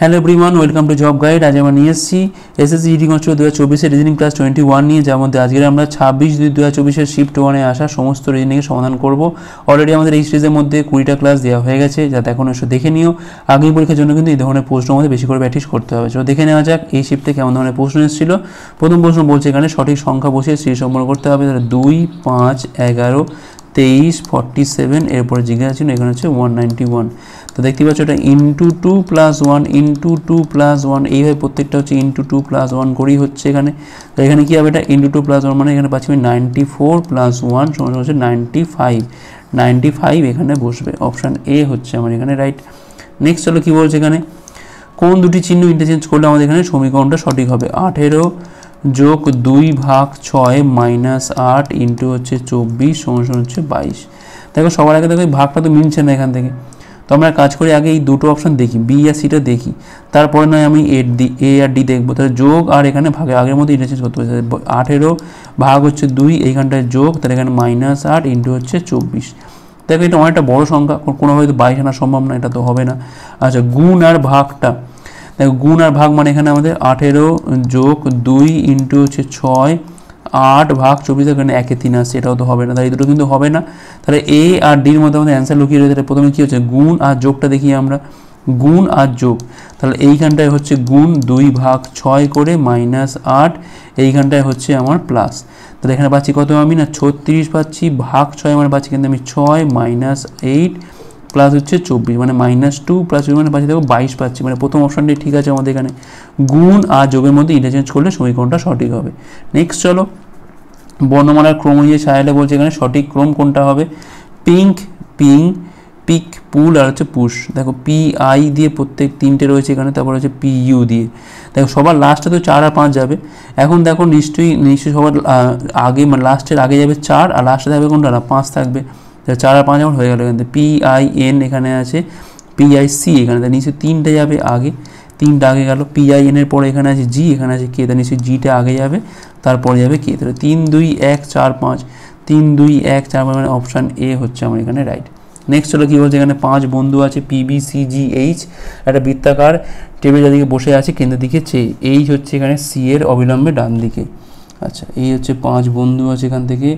Hello everyone welcome to job guide আজ আমরা নিয়ে এসেছি এসএসসি জিডি কনস্টেবল দু হাজার চব্বিশের রিজনিং ক্লাস টোয়েন্টি ওয়ান নিয়ে, যার মধ্যে আজকে আমরা ছাব্বিশ দুই দু হাজার চব্বিশের শিফট ওয়ানে আসা সমস্ত রিজনিংয়ের সমাধান করব। অলরেডি আমাদের এই সিরিজের মধ্যে কুড়িটা ক্লাস দেওয়া হয়ে গেছে, যাতে এখন এসে দেখে নিও। আগামী পরীক্ষার জন্য কিন্তু এই ধরনের প্রশ্ন আমাদের বেশি করে প্র্যাকটিস করতে হবে। চলো দেখে নেওয়া যাক এই শিফটে কেমন ধরনের প্রশ্ন এসেছিল। প্রথম প্রশ্ন বলছে এখানে সঠিক সংখ্যা বসিয়ে সিরিজ সম্পন্ন করতে হবে। তাহলে দুই, পাঁচ, এগারো, তেইশ ফর্টি সেভেন এরপরে জিজ্ঞাসা ছিল এখানে হচ্ছে ওয়ান নাইনটি ওয়ান তো দেখতে পাচ্ছ এটা into two plus one into two plus one এইভাবে প্রত্যেকটা হচ্ছে ইন্টু টু প্লাস ওয়ান করেই হচ্ছে এখানে। তো এখানে কী হবে এটা ইন্টু টু প্লাস ওয়ান মানে এখানে পাচ্ছি আমি নাইনটি ফোর প্লাস ওয়ান সমান হচ্ছে নাইনটি ফাইভ নাইনটি ফাইভ এখানে বসবে অপশান এ হচ্ছে আমার এখানে রাইট নেক্সট চলো কী বলছে এখানে? কোন দুটি চিহ্ন ইন্টারচেঞ্জ করলে আমাদের এখানে সমীকরণটা সঠিক হবে? আঠেরো যোগ দুই ভাগ ছয় মাইনাস আট ইন্টু হচ্ছে চব্বিশ, সমান হচ্ছে বাইশ। দেখো সবার আগে দেখো ভাগটা তো মিলছে না এখান থেকে। তো আমরা কাজ করি আগে এই দুটো অপশন দেখি বি আর সিটা দেখি। তারপরে নয় আমি A D A R D দেখব। তাহলে যোগ আর এখানে ভাগে আগের মধ্যে ইন্টারচেঞ্জ করতে হবে। আঠেরো ভাগ হচ্ছে দুই, এইখানটায় যোগ, তাহলে এখানে মাইনাস আট ইন্টু হচ্ছে চব্বিশ। দেখো এটা অনেকটা বড় সংখ্যা কোনোভাবে তো বাইশ আনা সম্ভব না, এটা তো হবে না। আচ্ছা গুণ আর ভাগটা। দেখো, গুণ আর ভাগ মানে এখানে আমাদের আঠেরো যোগ দুই ইন্টু হচ্ছে ছয় আট ভাগ চব্বিশ এখানে একে তিন আসছে, এটাও তো হবে না। তাই দুটো কিন্তু হবে না। তাহলে এ আর ডির মধ্যে আমাদের অ্যান্সার লুকিয়ে রয়েছে। প্রথমে কী হচ্ছে? গুণ আর যোগটা দেখি আমরা। গুণ আর যোগ। তাহলে এইখানটায় হচ্ছে গুণ দুই ভাগ ছয় করে মাইনাস আট, এইখানটায় হচ্ছে আমার প্লাস তাহলে এখানে পাচ্ছি কত আমি? না, ছত্রিশ পাচ্ছি। ভাগ ছয় মানে পাচ্ছি কিন্তু আমি ছয় মাইনাস এইট প্লাস হচ্ছে চব্বিশ মানে মাইনাস টু প্লাস মানে পাচ্ছি দেখো বাইশ পাচ্ছি মানে প্রথম অপশানটি ঠিক আছে আমাদের এখানে। গুণ আর যোগের মধ্যে ইন্টারচেঞ্জ করলে সমীকরণটা সঠিক হবে। নেক্সট চলো, বর্ণমালার ক্রম অনুযায়ী সায়ালে বলছে এখানে সঠিক ক্রম কোনটা হবে? পিঙ্ক পিং পিক পুল আর হচ্ছে পুশ দেখো পি আই দিয়ে প্রত্যেক তিনটে রয়েছে এখানে, তারপর হচ্ছে পি ইউ দিয়ে। দেখো সবার লাস্টে তো চার আর পাঁচ যাবে। এখন দেখো নিশ্চয়ই নিশ্চয়ই সবার আগে মানে লাস্টের আগে যাবে চার, আর লাস্টে যাবে কোনটা? না, পাঁচ থাকবে। চার আর পাঁচ আমার হয়ে গেল এখানে পি আই এন এখানে আছে পি আই সি এখানে তার নিচে তিনটে যাবে আগে। তিনটা আগে গেল পি পরে এখানে আছে জি এখানে আছে কে তার নিচে জিটা আগে যাবে, তারপরে যাবে কে তাহলে তিন, দুই, এক, চার, পাঁচ, তিন, দুই, এক, চার মানে অপশান এ হচ্ছে আমার এখানে রাইট নেক্সট হলো কী বলছে এখানে? পাঁচ বন্ধু আছে পিবি সি জি এইচ একটা বৃত্তাকার টেবিল যাদিকে বসে আছে, কেন্দ্রের দিকে চেয়ে। এইচ হচ্ছে এখানে সি এর অবিলম্বে ডান দিকে আচ্ছা এই হচ্ছে পাঁচ বন্ধু আছে এখান থেকে।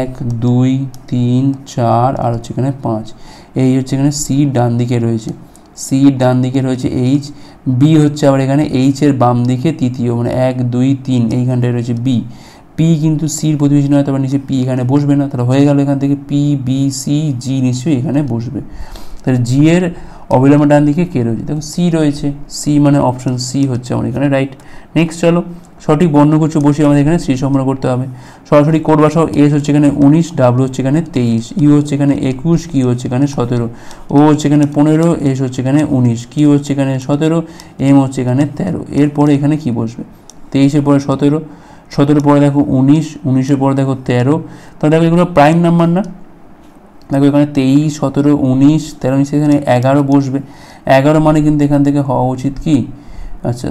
এক, দুই, তিন, চার, আর হচ্ছে এখানে পাঁচ। এই হচ্ছে এখানে সি ডান দিকে রয়েছে। সি ডান দিকে রয়েছে এইচ। বি হচ্ছে আবার এখানে এইচের বাম দিকে, তৃতীয় মানে এক, দুই, তিন, এইখানটায় রয়েছে বি। পি কিন্তু সির প্রতিবেশী নয়, তারপর নিচে পি এখানে বসবে না, তাহলে হয়ে গেল এখান থেকে পি, বি, সি, জি নিশ্চয়ই এখানে বসবে। তাহলে জি এর অবিলম্ব ডান দিকে কে রয়েছে? দেখো সি রয়েছে। সি মানে অপশন সি হচ্ছে আমার এখানে রাইট নেক্সট চলো। সঠিক বর্ণগুচ্ছ বসিয়ে আমাদের এখানে সি সম্পন্ন করতে হবে। সরাসরি কোড বাসাও এস হচ্ছে এখানে উনিশ ডাব্লু হচ্ছে এখানে তেইশ ইউ হচ্ছে এখানে একুশ, কি হচ্ছে এখানে সতেরো, ও হচ্ছে এখানে পনেরো, এস হচ্ছে এখানে উনিশ, কি হচ্ছে এখানে সতেরো, এম হচ্ছে এখানে তেরো। এরপরে এখানে কি বসবে? তেইশের পরে সতেরো সতেরো পরে দেখো উনিশ, উনিশের পরে দেখো তেরো। তাহলে দেখো এগুলো প্রাইম নাম্বার না? দেখো এখানে তেইশ, সতেরো, উনিশ, তেরো নিচে এখানে এগারো বসবে। এগারো মানে কিন্তু এখান থেকে হওয়া উচিত কি? আচ্ছা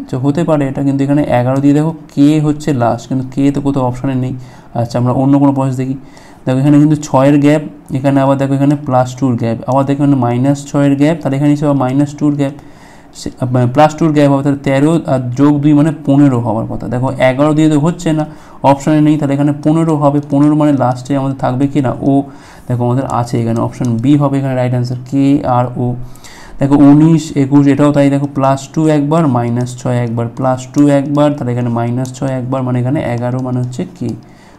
আচ্ছা হতে পারে এটা কিন্তু এখানে এগারো দিয়ে দেখো কে হচ্ছে লাস্ট কিন্তু কে তো কোথাও অপশানে নেই। আচ্ছা আমরা অন্য কোনো প্রসেস দেখি। দেখো এখানে কিন্তু ছয়ের গ্যাপ এখানে আবার দেখো এখানে প্লাস টুর গ্যাপ আবার দেখো এখানে মাইনাস ছয়ের গ্যাপ তাহলে এখানে হিসেবে মাইনাস টুর গ্যাপ প্লাস টুর গ্যাপ হবে, তাহলে তেরো আর যোগ দুই মানে পনেরো হওয়ার কথা। দেখো এগারো দিয়ে তো হচ্ছে না অপশানে নেই, তাহলে এখানে পনেরো হবে, পনেরো মানে লাস্টে আমাদের থাকবে কি না? ও দেখো আমাদের আছে এখানে অপশান বি হবে এখানে রাইট অ্যান্সার কে আর ও দেখো উনিশ, একুশ, এটাও তাই, দেখো প্লাস টু একবার মাইনাস ছয় একবার প্লাস টু একবার, তাহলে এখানে মাইনাস ছয় একবার মানে এখানে এগারো মানে হচ্ছে কে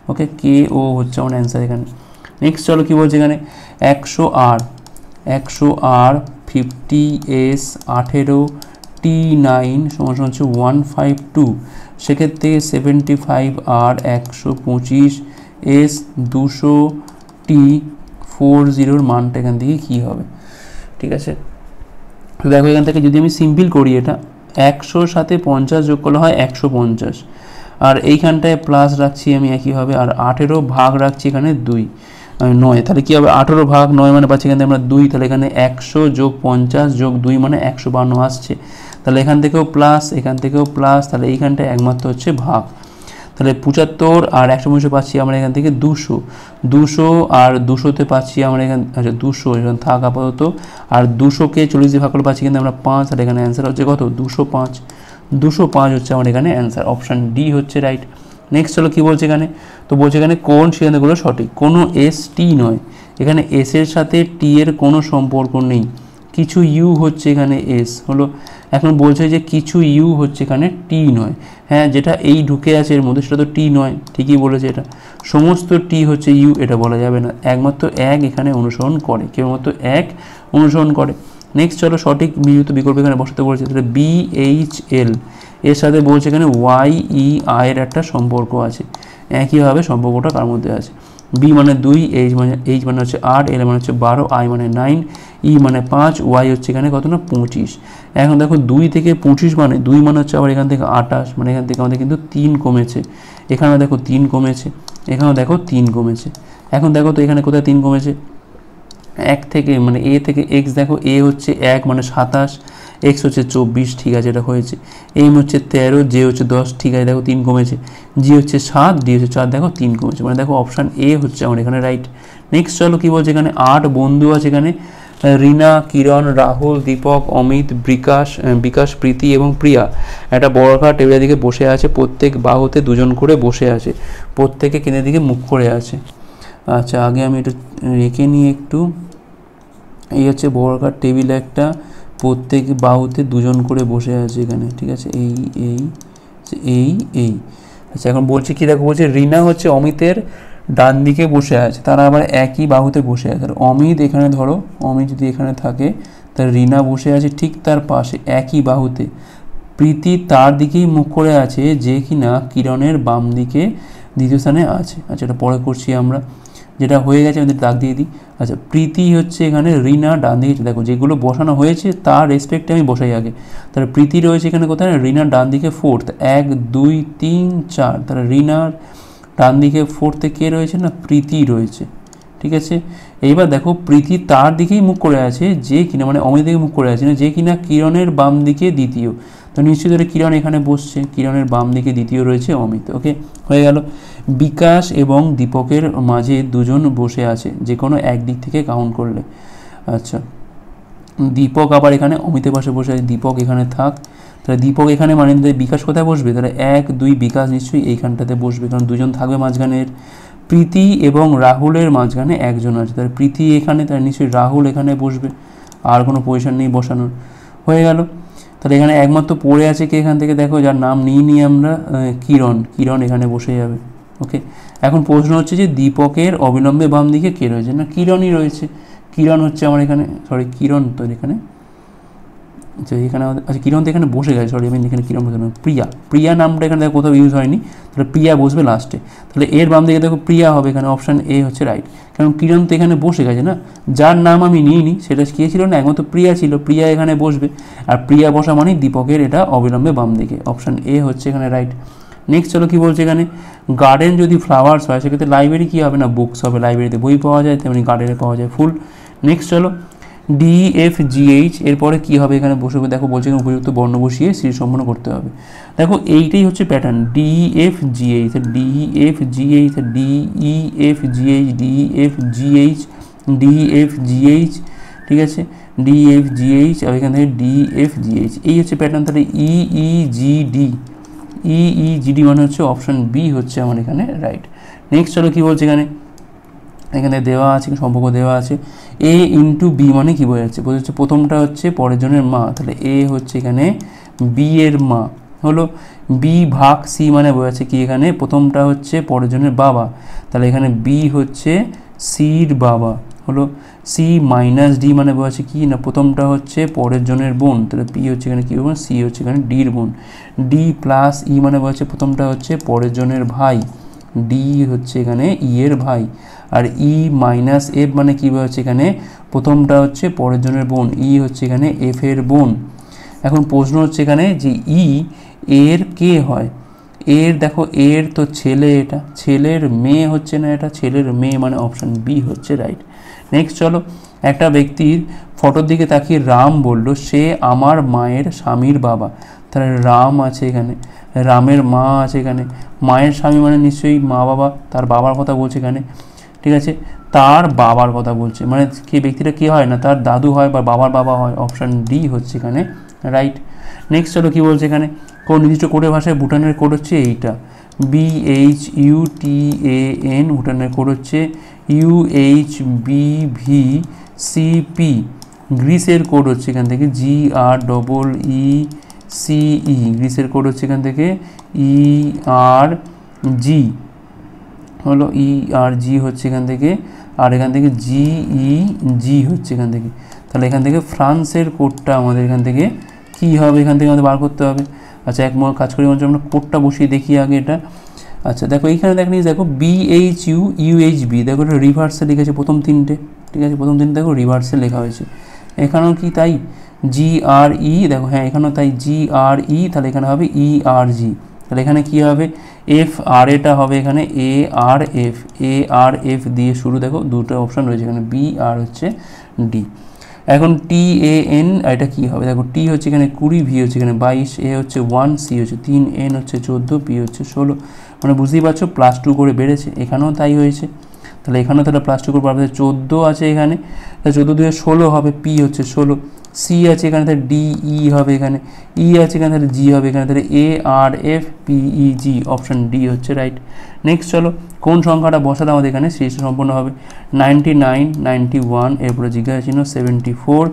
ওকে কে ও হচ্ছে আমার অ্যান্সার এখানে। নেক্সট চলো কী বলছে এখানে? একশো আর একশো আর ফিফটি এস আঠেরো টি নাইন সমান হচ্ছে ওয়ান ফাইভ টু সেক্ষেত্রে সেভেন্টি ফাইভ আর একশো পঁচিশ এস দুশো টি ফোর জিরোর মানটা এখান থেকে কী হবে? ঠিক আছে? তো দেখো এখান থেকে যদি আমি সিম্পল করি এটা, একশোর সাথে পঞ্চাশ যোগ করলে হয় একশো পঞ্চাশ। আর এইখানটায় প্লাস রাখছি আমি একইভাবে আর আঠেরো ভাগ রাখছি এখানে দুই নয়। তাহলে কী হবে? আঠেরো ভাগ নয় মানে পাচ্ছি এখান থেকে আমরা দুই, তাহলে এখানে একশো যোগ পঞ্চাশ যোগ দুই মানে একশো বান্ন আসছে। তাহলে এখান থেকেও প্লাস এখান থেকেও প্লাস তাহলে এইখানটায় একমাত্র হচ্ছে ভাগ। তাহলে পঁচাত্তর আর একশো পঁচিশে পাচ্ছি আমরা এখান থেকে দুশো। দুশো আর দুশোতে পাচ্ছি আমরা এখান আচ্ছা দুশো এখানে থাক আপাতত। আর দুশোকে চল্লিশ দিয়ে ভাগ করে পাচ্ছি কিন্তু আমরা পাঁচ, আর এখানে অ্যান্সার হচ্ছে কত? দুশো পাঁচ। দুশো পাঁচ হচ্ছে আমার এখানে অ্যান্সার অপশান ডি হচ্ছে রাইট নেক্সট চলো কী বলছে এখানে? তো বলছে এখানে কোন সিদ্ধান্তগুলো সঠিক? কোনো এস টি নয়। এখানে এস এর সাথে টি এর কোনো সম্পর্ক নেই। কিছু ইউ হচ্ছে এখানে এস, হলো, এখন বলছে যে কিছু ইউ হচ্ছে এখানে টি নয়। হ্যাঁ যেটা এই ঢুকে আছে এর মধ্যে সেটা তো টি নয়, ঠিকই বলেছে এটা। সমস্ত টি হচ্ছে ইউ, এটা বলা যাবে না। একমাত্র এক এখানে অনুসরণ করে, কেবলমাত্র এক অনুসরণ করে। নেক্সট চলো সঠিক বিযুক্ত বিকল্প এখানে বসাতে বলছে, তাহলে বি এইচ এল এর সাথে বলছে এখানে ওয়াই ই আয়ের একটা সম্পর্ক আছে। একইভাবে সম্পর্কটা কার মধ্যে আছে? বি মানে দুই এইচ মানে এইচ মানে হচ্ছে আট এল মানে হচ্ছে বারো আই মানে নাইন ই মানে পাঁচ, ওয়াই হচ্ছে এখানে কত না? পঁচিশ। এখন দেখো দুই থেকে পঁচিশ মানে দুই মানে হচ্ছে আবার এখান থেকে আটাশ মানে এখান থেকে আমাদের কিন্তু তিন কমেছে। এখানে দেখো তিন কমেছে, এখানেও দেখো তিন কমেছে। এখন দেখো তো এখানে কোথায় তিন কমেছে? এক থেকে মানে এ থেকে এক্স দেখো, এ হচ্ছে এক মানে সাতাশ, এক্স হচ্ছে চব্বিশ, ঠিক আছে, এটা হয়েছে। এম হচ্ছে তেরো, জে হচ্ছে দশ, ঠিক আছে, দেখো তিন কমেছে। জি হচ্ছে সাত, ডি হচ্ছে চার, দেখো তিন কমেছে। মানে দেখো অপশান এ হচ্ছে আমার এখানে রাইট। নেক্সট চলো কী বলছে এখানে? আট বন্ধু আছে এখানে। রিনা, কিরণ, রাহুল, দীপক, অমিত, বিকাশ বিকাশ, প্রীতি এবং প্রিয়া। একটা বড়কার টেবিলের দিকে বসে আছে, প্রত্যেক বাহুতে দুজন করে বসে আছে, প্রত্যেকে কেনের দিকে মুখ করে আছে। আচ্ছা আগে আমি একটু রেখে নিয়ে একটু। এই হচ্ছে বড়কার টেবিল একটা, প্রত্যেক বাহুতে দুজন করে বসে আছে এখানে, ঠিক আছে? এই এই এই এই। আচ্ছা এখন বলছি কী দেখো, বলছে রিনা হচ্ছে অমিতের ডান দিকে বসে আছে, তারা আবার একই বাহুতে বসে আছে। অমিত এখানে ধরো, অমিত যদি এখানে থাকে তার রিনা বসে আছে ঠিক তার পাশে, একই বাহুতে। প্রীতি তার দিকেই মুখ করে আছে যে কিনা কিরণের বাম দিকে দ্বিতীয় স্থানে আছে। আচ্ছা এটা পরে করছি আমরা। যেটা হয়ে গেছে আমাদের দাগ দিয়ে দিই। আচ্ছা প্রীতি হচ্ছে এখানে রিনা ডান দিকে দেখো, যেগুলো বসানো হয়েছে, তার রেসপেক্টে আমি বসাই আগে। তাহলে প্রীতি রয়েছে এখানে কোথায়? রিনার ডান দিকে ফোর্থ এক, দুই, তিন, চার। তাহলে রিনার ডান দিকে ফোর্থে কে রয়েছে না? প্রীতি রয়েছে। ঠিক আছে? এইবার দেখো, প্রীতি তার দিকেই মুখ করে আছে, যে কিনা মানে অমিত দিকে মুখ করে আছে না, যে কিনা কিরণের বাম দিকে দ্বিতীয়। তো নিশ্চিত করে কিরণ এখানে বসছে, কিরণের বাম দিকে দ্বিতীয় রয়েছে অমিত ওকে হয়ে গেল। বিকাশ এবং দীপকের মাঝে দুজন বসে আছে, যে কোনো একদিক থেকে কাউন্ট করলে। আচ্ছা। দীপক আবার এখানে, অমিতের পাশে বসে আছে, দীপক এখানে থাক। তাহলে দীপক এখানে মানে তাদের বিকাশ কোথায় বসবে? তাহলে এক, দুই, বিকাশ নিশ্চয়ই এইখানটাতে বসবে। কারণ দুজন থাকবে মাঝখানের। প্রীতি এবং রাহুলের মাঝখানে একজন আছে। তাহলে প্রীতি এখানে, তাহলে নিশ্চয়ই রাহুল এখানে বসবে। আর কোনো পজিশন নেই বসানোর। হয়ে গেল। তাহলে এখানে একমাত্র পড়ে আছে কে এখান থেকে? দেখো, যার নাম নিয়ে নিই আমরা কিরণ। কিরণ এখানে বসে যাবে। ওকে? এখন প্রশ্ন হচ্ছে যে দীপকের অবিলম্বে বাম দিকে কে রয়েছে? না, কিরণই রয়েছে। কিরণ হচ্ছে আমার এখানে সরি কিরণ তো এখানে। আচ্ছা এখানে আচ্ছা কিরণ তো এখানে বসে গেছে সরি আমি এখানে কিরণ বসে প্রিয়া প্রিয়া নামটা এখানে দেখো কোথাও ইউজ হয়নি। তাহলে প্রিয়া বসবে লাস্টে তাহলে এর বাম দিকে দেখো প্রিয়া হবে, এখানে অপশান এ হচ্ছে রাইট কারণ কিরণ তো এখানে বসে গেছে না? যার নাম আমি নিইনি, সেটা কে ছিল না, একমাত্র প্রিয়া ছিল। প্রিয়া এখানে বসবে। আর প্রিয়া বসা মানে দীপকের এটা অবিলম্বে বাম দিকে। অপশান এ হচ্ছে এখানে রাইট নেক্সট চলো কী বলছে এখানে? গার্ডেন যদি ফ্লাওয়ার্স হয়, সেক্ষেত্রে লাইব্রেরি কী হবে না? বুকস হবে। লাইব্রেরিতে বই পাওয়া যায়, তেমনি গার্ডেনে পাওয়া যায় ফুল নেক্সট চলো। ডি এফ জিএইচ এরপরে কী হবে এখানে বসে দেখো বলছে উপযুক্ত বর্ণ বসিয়ে সিরিজ সম্পন্ন করতে হবে। দেখো এইটাই হচ্ছে pattern D F G H D F G H D E F G H D F G H D F G H ঠিক আছে? ডি এফ জিএইচ আর এখান থেকে ডি এফ জিএইচ এই হচ্ছে প্যাটার্ন তাহলে ই ই জি ডি ই ই GD মানে হচ্ছে option B হচ্ছে আমার এখানে রাইট নেক্সট চলো কী বলছে এখানে? এখানে দেওয়া আছে, সম্পর্ক দেওয়া আছে। এ ইন্টু বি মানে কী বোঝাচ্ছে? বোঝাচ্ছে প্রথমটা হচ্ছে পরের জনের মা। তাহলে এ হচ্ছে এখানে বি এর মা। হলো বি ভাগ সি মানে বোঝাচ্ছে কি এখানে? প্রথমটা হচ্ছে পরের জনের বাবা। তাহলে এখানে বি হচ্ছে সির বাবা। হলো সি মাইনাস ডি মানে বোঝাচ্ছে কি? না, প্রথমটা হচ্ছে পরের জনের বোন। তাহলে পি হচ্ছে এখানে কী বোন? সি হচ্ছে এখানে ডির বোন। ডি প্লাস ই মানে বোঝাচ্ছে প্রথমটা হচ্ছে পরের জনের ভাই। ডি হচ্ছে এখানে ই এর ভাই। আর ই মাইনাস এফ মানে কী হচ্ছে এখানে? প্রথমটা হচ্ছে পরের জনের বোন। ই হচ্ছে এখানে এফ এর বোন। এখন প্রশ্ন হচ্ছে এখানে যে ই এর কে হয়? এর দেখো, এর তো ছেলে এটা। ছেলের মেয়ে হচ্ছে না এটা? ছেলের মেয়ে মানে অপশান বি হচ্ছে রাইট নেক্সট চলো, একটা ব্যক্তির ফটোর দিকে তাকিয়ে রাম বলল, সে আমার মায়ের স্বামীর বাবা। তাহলে রাম আছে এখানে। রামের মা আছে এখানে। মায়ের স্বামী মানে নিশ্চয়ই মা বাবা। তার বাবার কথা বলছে এখানে। ঠিক আছে? তার বাবার কথা বলছে। মানে কে ব্যক্তিটা কে হয় না, তার দাদু হয় বা বাবার বাবা হয় অপশান ডি হচ্ছে এখানে রাইট নেক্সট হলো কী বলছে এখানে? কোন নির্দিষ্ট কোডের ভাষায় ভুটানের কোড হচ্ছে এইটা। B H U T A N ভুটানের কোড হচ্ছে U H B V C P গ্রিসের কোড হচ্ছে এখান থেকে জি আর ডবল ই সিই গ্রিসের কোড হচ্ছে এখান থেকে ই আর জি হলো ই আর জি হচ্ছে এখান থেকে, আর এখান থেকে জি ই জি হচ্ছে এখান থেকে। তাহলে এখান থেকে ফ্রান্সের কোডটা আমাদের এখান থেকে কী হবে? এখান থেকে আমাদের বার করতে হবে। আচ্ছা এক কাজ করি মনে আমরা কোডটা বসিয়ে দেখি আগে এটা। আচ্ছা দেখো এইখানে দেখ নিস দেখো B H U U H B দেখো এটা রিভার্সে লিখেছে প্রথম তিনটে। ঠিক আছে, প্রথম তিনটে দেখো রিভার্সে লেখা হয়েছে। এখানেও কি তাই? জি আর ই দেখো হ্যাঁ এখানেও তাই জি আর ই তাহলে এখানে হবে ই আর জি তাহলে এখানে কি হবে? এফ আর এটা হবে এখানে এ আর এফ এ আর এফ দিয়ে শুরু, দেখো, দুটো অপশান রয়েছে এখানে বি আর হচ্ছে ডি এখন টি এ এন এটা কী হবে? দেখো টি হচ্ছে এখানে কুড়ি ভি হচ্ছে এখানে বাইশ এ হচ্ছে ওয়ান সি হচ্ছে তিন এন হচ্ছে চোদ্দ পি হচ্ছে ষোলো। মানে বুঝতেই পারছ প্লাস টু করে বেড়েছে, এখানেও তাই হয়েছে। তাহলে এখানেও তাহলে প্লাস টু করে পারবে চোদ্দ আছে এখানে। তাহলে চোদ্দ দুয়ে ষোলো হবে পি হচ্ছে ষোলো। সি আছে এখানে, তাহলে ডি ই হবে এখানে। ই আছে এখানে, তাহলে জি হবে এখানে, তাহলে A R F P E G option D হচ্ছে রাইট নেক্সট চলো, কোন সংখ্যাটা বসালে আমাদের এখানে সিরিজটা সম্পূর্ণ হবে? নাইনটি নাইন নাইনটি ওয়ান এরপরে জিজ্ঞাসা চিহ্ন four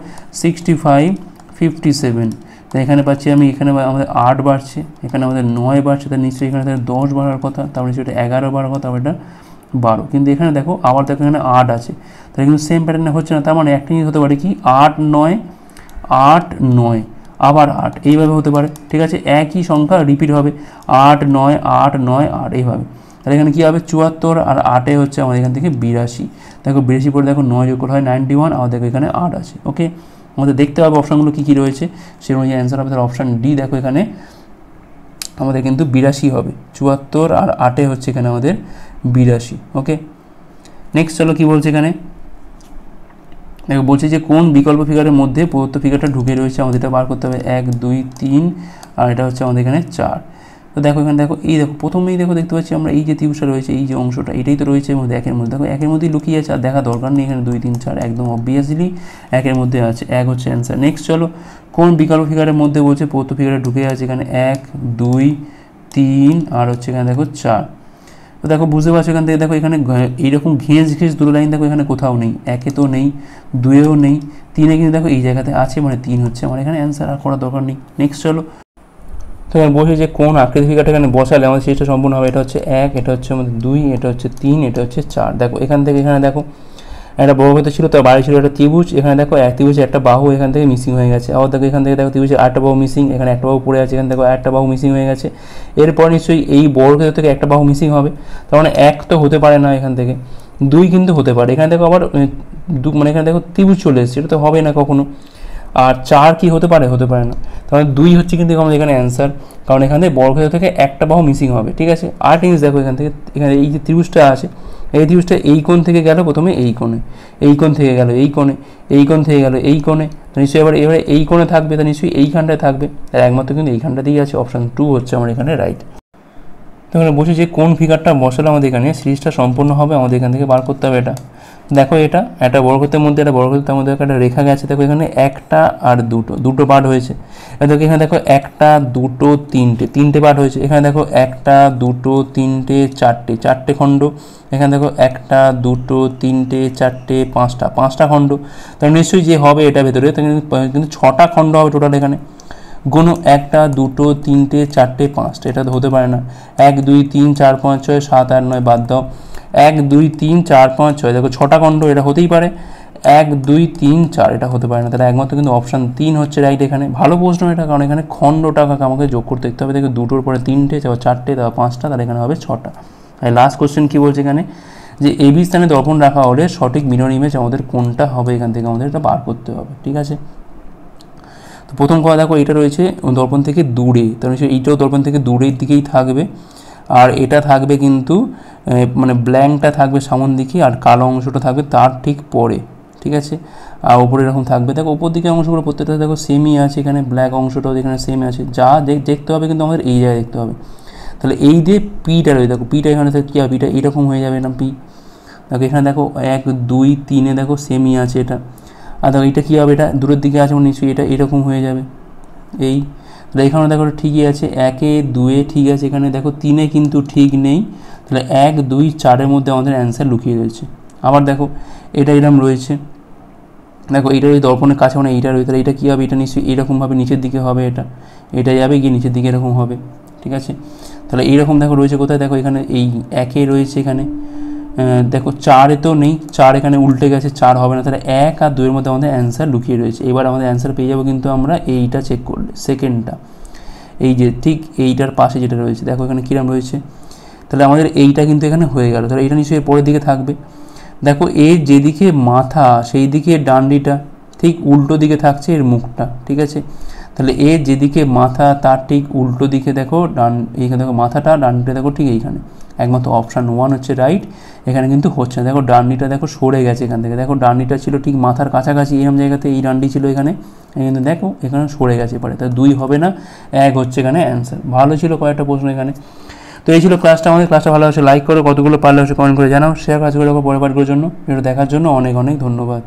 sixty five fifty seven তো এখানে পাচ্ছি আমি, এখানে আমাদের আট বাড়ছে, এখানে আমাদের নয় বাড়ছে তার নিশ্চয়ই এখানে তাহলে দশ বাড়ার কথা, তারপরে এটা এগারো বাড়ার কথা এটা বারো। কিন্তু এখানে দেখো, আবার দেখো এখানে আট আছে। তাহলে কিন্তু সেম প্যাটার্নে হচ্ছে না, তার মানে একটা জিনিস হতে পারে কি? আট, নয় আট নয়, আবার আট, এইভাবে হতে পারে, ঠিক আছে? একই সংখ্যা রিপিট হবে, আট নয় আট নয়, আট, এইভাবে। তাহলে এখানে কী হবে? চুয়াত্তর আর আটে হচ্ছে আমাদের এখান থেকে বিরাশি। দেখো, বিরাশি পরে দেখো, নয় যোগ হয় নাইনটি ওয়ান আর দেখো এখানে আট আছে ওকে আমাদের দেখতে হবে অপশানগুলো কী কী রয়েছে। সে অনুযায়ী অ্যান্সার হবে, তাহলে অপশান ডি দেখো এখানে। আমাদের কিন্তু বিরাশি হবে, চুয়াত্তর আর আটে হচ্ছে এখানে আমাদের বিরাশি ওকে নেক্সট চলো কী বলছে এখানে? দেখো, বলছে যে কোন বিকল্প ফিগারের মধ্যে প্রদত্ত ফিগারটা ঢুকে রয়েছে, আমাদের এটা বার করতে হবে এক, দুই, তিন, আর এটা হচ্ছে আমাদের এখানে চার। তো দেখো, এখানে দেখো, এই দেখো, প্রথমেই দেখো, দেখতে পাচ্ছি আমরা এই যে ত্রিভুজটা রয়েছে, এই যে অংশটা, এটাই তো রয়েছে মধ্যে একের মধ্যে। দেখো, একের মধ্যেই লুকিয়ে আছে, আর দেখা দরকার নেই এখানে দুই, তিন, চার, একদম অবভিয়াসলি একের মধ্যে আছে, এক হচ্ছে অ্যান্সার নেক্সট চলো, কোন বিকল্প ফিগারের মধ্যে বলছে প্রদত্ত ফিগারে ঢুকে আছে এখানে এক, দুই, তিন, আর হচ্ছে এখানে দেখো চার। তো দেখো, বুঝতে পারছ এখান থেকে? দেখো, এখানে এইরকম ঘেঁজ ঘেঁজ দুটো লাইন দেখো, এখানে কোথাও নেই। একে তো নেই, দুয়েও নেই, তিনে কিন্তু দেখো এই জায়গাতে আছে মানে তিন হচ্ছে। আমার এখানে অ্যান্সার আর করার দরকার নেই। নেক্সট চলো। তো এবার বসে যে কোন আকৃতিকাটা এখানে বসালে আমাদের সেটা সম্পূর্ণ হবে, এটা হচ্ছে এক, এটা হচ্ছে আমাদের দুই, এটা হচ্ছে তিন, এটা হচ্ছে চার। দেখো, এখান থেকে এখানে দেখো একটা বহুমিত ছিল, তার বাড়ি ছিল একটা ত্রিভুজ, এখানে দেখো এক ত্রিভুজ একটা বাহু এখান থেকে মিসিং হয়ে গেছে। আবার দেখো এখান থেকে দেখো ত্রিভুজের আটটা বাহু মিসিং এখানে একটা বাহু পড়ে আছে, এখানে দেখো একটা বাহু মিসিং হয়ে গেছে। এরপর নিশ্চয়ই এই বর্গক্ষেত্র থেকে একটা বাহু মিসিং হবে। তার মানে এক তো হতে পারে না এখান থেকে, দুই কিন্তু হতে পারে। এখানে দেখো আবার দু মানে এখানে দেখো ত্রিভুজ চলে এসেছে, এটা তো হবে না কখনো। আর চার কি হতে পারে? হতে পারে না। তাহলে দুই হচ্ছে কিন্তু আমাদের এখানে অ্যান্সার কারণ এখান বর্গক্ষেত্র থেকে একটা বাহু মিসিং হবে, ঠিক আছে? আর জিনিস দেখো এখান থেকে, এখানে এই যে ত্রিভুজটা আছে, এই ত্রিভুজটা এই কোণ থেকে গেল প্রথমে এই কোণে। এই কোণ থেকে গেল এই কোণে, এই কোণ থেকে গেল এই কোণে। নিশ্চয়ই এবার, এবারে এই কোণে থাকবে, তা নিশ্চয়ই এইখানটায় থাকবে। তার একমাত্র কিন্তু এইখানটাতেই আছে অপশান টু হচ্ছে আমার এখানে রাইট তো এখানে বসে যে কোন ফিগারটা বসালে আমাদের এখানে সিরিজটা সম্পূর্ণ হবে আমাদের এখান থেকে বার করতে হবে এটা। দেখো এটা, একটা বর্গক্ষেত্রের মধ্যে, একটা বর্গক্ষেত্রের মধ্যে একটা রেখা গেছে। দেখো এখানে একটা আর দুটো দুটো পার্ট হয়েছে। দেখো এখানে দেখো একটা, দুটো, তিনটে তিনটে পার্ট হয়েছে। এখানে দেখো একটা, দুটো, তিনটে, চারটে চারটে খণ্ড। এখানে দেখো একটা, দুটো, তিনটে, চারটে, পাঁচটা পাঁচটা খণ্ড। তাহলে নিশ্চয়ই যে হবে এটা ভেতরে কিন্তু ছটা খণ্ড হবে টোটাল এখানে। কোনো একটা, দুটো, তিনটে, চারটে, পাঁচটা, এটা হতে পারে না। এক, দুই, তিন, চার, পাঁচ, ছয়, সাত, আট, নয়, বাদ দাও। এক, দুই, তিন, চার, পাঁচ, ছয়, দেখো ছটা খণ্ড এটা হতেই পারে। এক, দুই, তিন, চার, এটা হতে পারে না। তাহলে একমাত্র কিন্তু অপশান তিন হচ্ছে রাইট এখানে। ভালো প্রশ্ন এটা, কারণ এখানে খণ্ড টাকাকে আমাকে যোগ করতে দেখতে হবে। দেখো দুটোর পরে তিনটে, তারপর চারটে, তারপর পাঁচটা, তাহলে এখানে হবে ছটা। আর লাস্ট কোশ্চেন কী বলছে এখানে? যে এবি স্থানে দর্পণ রাখা হলে সঠিক মিরর ইমেজ আমাদের কোনটা হবে? এখান থেকে আমাদের এটা বার করতে হবে, ঠিক আছে? তো প্রথম কথা দেখো এটা রয়েছে দর্পণ থেকে দূরে। তাহলে এইটাও দর্পণ থেকে দূরের দিকেই থাকবে। আর এটা থাকবে কিন্তু মানে ব্ল্যাঙ্কটা থাকবে সামন দিকে আর কালো অংশটা থাকবে তার ঠিক পরে, ঠিক আছে? আর ওপরে এরকম থাকবে। দেখো ওপর দিকে অংশগুলো প্রত্যেকটা দেখো সেমই আছে, এখানে ব্ল্যাক অংশটাও এখানে সেম আছে। যা দেখতে হবে কিন্তু আমাদের এই জায়গায় দেখতে হবে। তাহলে এই যে পিটা রয়েছে দেখো পিটা এখানে কী হবে? পিটা এরকম হয়ে যাবে না পি দেখো, এখানে দেখো এক, দুই, তিনে দেখো সেমই আছে এটা। আর দেখো, এটা কী হবে? এটা দূরের দিকে আছে নিশ্চয়ই এটা এরকম হয়ে যাবে। এই তাহলে এখানে দেখো ঠিকই আছে, একে, দুয়ে ঠিক আছে, এখানে দেখো তিনে কিন্তু ঠিক নেই। তাহলে এক, দুই, চারের মধ্যে আমাদের অ্যান্সার লুকিয়ে রয়েছে। আবার দেখো, এটা এরকম রয়েছে। দেখো এইটা ওই দর্পণের কাছে মানে এইটা রয়েছে, তাহলে এটা কী হবে? এটা নিশ্চয়ই এরকমভাবে নিচের দিকে হবে এটা। এটা যাবে গিয়ে নিচের দিকে এরকম হবে, ঠিক আছে? তাহলে এইরকম দেখো রয়েছে কোথায়? দেখো এখানে এই একে রয়েছে এখানে। দেখো চারে তো নেই, চার এখানে উল্টে গেছে, চার হবে না, তাহলে এক আর দুইয়ের মধ্যে আমাদের অ্যান্সার লুকিয়ে রয়েছে। এবার আমাদের অ্যান্সার পেয়ে যাব কিন্তু আমরা এইটা চেক করলে সেকেন্ডটা এই যে ঠিক এইটার পাশে যেটা রয়েছে, দেখো এখানে কীরকম রয়েছে। তাহলে আমাদের এইটা কিন্তু এখানে হয়ে গেল, তাহলে এটা নিশ্চয়ই পরের দিকে থাকবে। দেখো এর যেদিকে মাথা সেই দিকে ডান্ডিটা, ঠিক উল্টো দিকে থাকছে এর মুখটা, ঠিক আছে? তাহলে এর যেদিকে মাথা, তার ঠিক উল্টো দিকে দেখো ডান, এইখানে দেখো মাথাটা ডান্ডিটা দেখো ঠিক এইখানে। একমাত্র অপশান ওয়ান হচ্ছে রাইট এখানে কিন্তু হচ্ছে না। দেখো ডান্ডিটা দেখো সরে গেছে এখান থেকে। দেখো ডান্ডিটা ছিল ঠিক মাথার কাছাকাছি এরকম জায়গাতে এই ডান্ডি ছিল এখানে। কিন্তু দেখো এখানে সরে গেছে পরে তাহলে দুই হবে না, এক হচ্ছে এখানে অ্যান্সার ভালো ছিল কয়েকটা প্রশ্ন এখানে। তো এই ছিল ক্লাসটা আমাদের। ক্লাসটা ভালো হচ্ছে লাইক করো। কতগুলো পারলে হচ্ছে কমেন্ট করে জানাও। শেয়ার কাজ করে রাখো পরে পাঠগুলোর জন্য। এটা দেখার জন্য অনেক অনেক ধন্যবাদ।